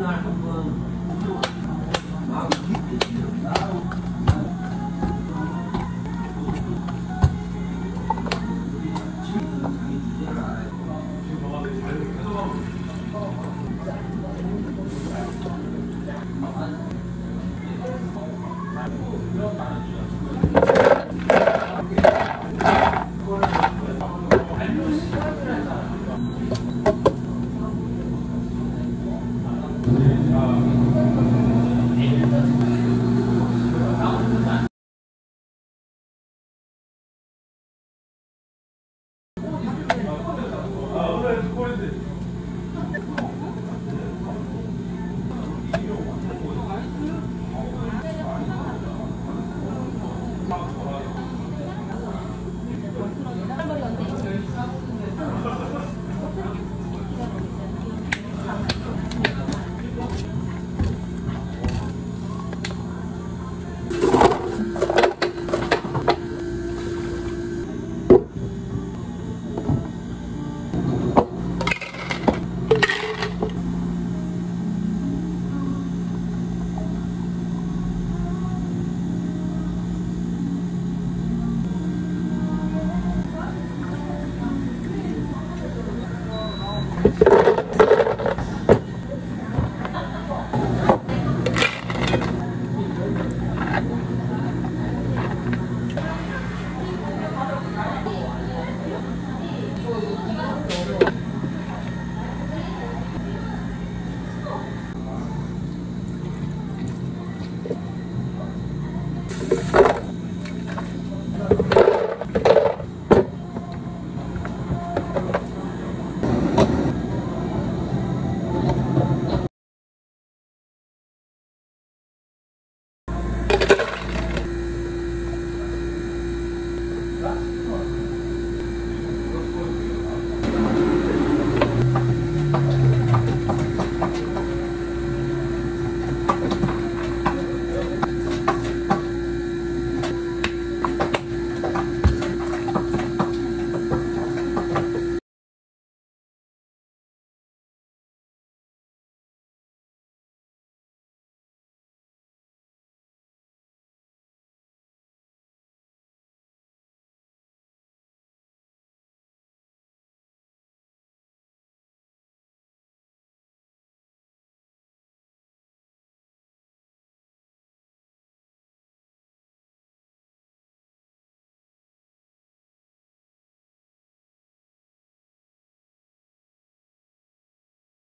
not.